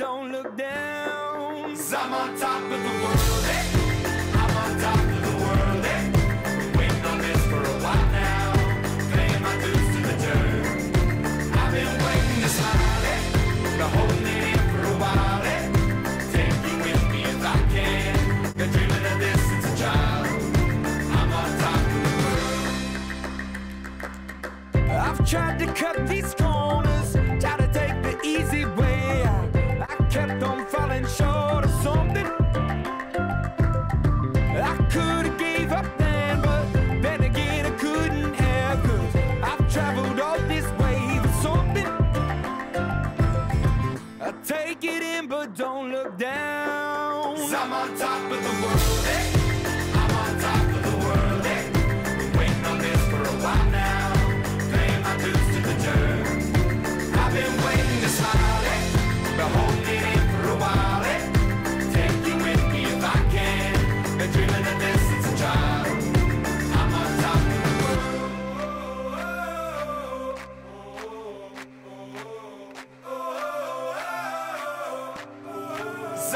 don't look down. Cause I'm on top of the world, eh? I'm on top of the world, eh? Been waiting on this for a while now. Paying my dues to the dirt. I've been waiting to smile, eh? Been holding it in for a while, eh? Take you with me if I can. Been dreaming of this since a child. I'm on top of the world. I've tried to cut these corners, but don't look down. Cause I'm on top of the world, eh?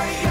way.